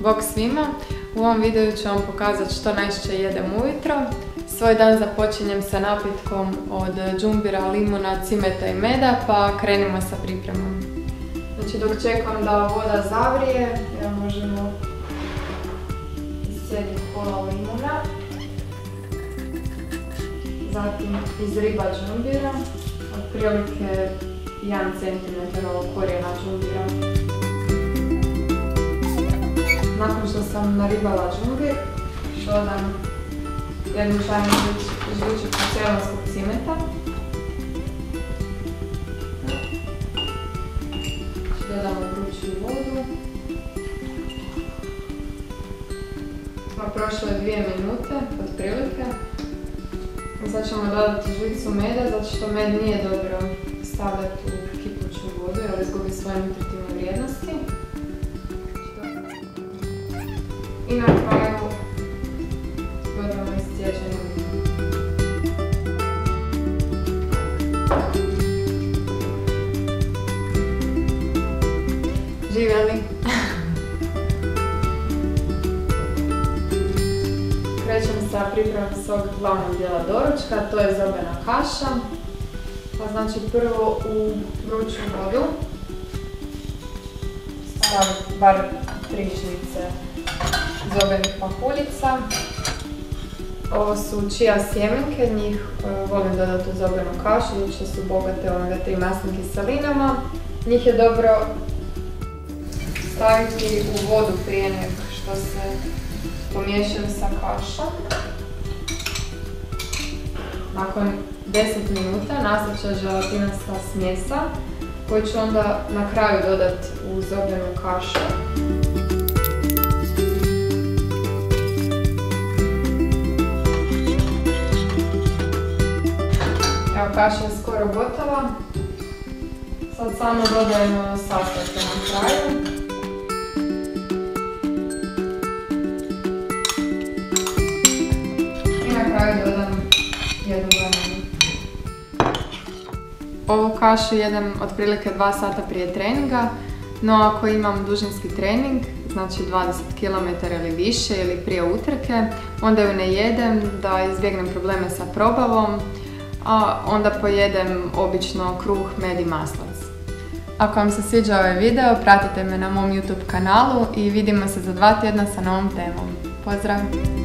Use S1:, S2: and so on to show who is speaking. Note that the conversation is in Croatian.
S1: Bog svima! U ovom videu ću vam pokazati što najčešće jedem ujutro. Svoj dan započinjem sa napitkom od džumbira, limuna, cimeta i meda, pa krenimo sa pripremom. Znači dok čekam da voda zavrije, ja možemo iscijediti pola limuna. Zatim iz riba džumbira, otprilike 1 cm korijena džumbira. Nakon što sam naribala džumbir, dodam jednu čajnu žličicu celanskog cimeta. Dodamo vruću vodu. Prošlo je dvije minute, otprilike. Sad ćemo dodati žlicu meda, zato što med nije dobro stavljati u kipuću vodu jer izgubi svoje nutritivne vrijednosti. I na kraju dodamo Živjeli! Krećem sa pripremom svog glavnog dijela doručka, to je zobena kaša. Pa znači prvo u vruću vodu stavim bar tri žlice zobenih pahuljica. Ovo su čija sjemenke, njih e, volim dodati u zobenu kašu, zato što su bogate omega-3 masnim kiselinama. Njih je dobro staviti u vodu prije nego što se pomiješaju sa kašom. Nakon 10 minuta nastat će želatinasta smjesa koju ću onda na kraju dodati u zobenu kašu. Kaša je skoro gotova. Sad samo dodajemo sastojke na kraju. I na kraju dodam jednu bananu. Ovu kašu jedem otprilike 2 sata prije treninga, no ako imam dužinski trening, znači 20 km ili više ili prije utrke, onda ju ne jedem da izbjegnem probleme sa probavom, a onda pojedem obično kruh, med i maslac. Ako vam se sviđa ovaj video, pratite me na mom YouTube kanalu i vidimo se za dva tjedna sa novom temom. Pozdrav!